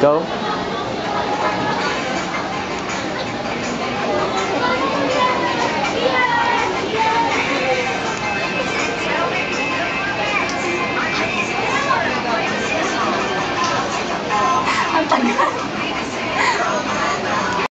Go.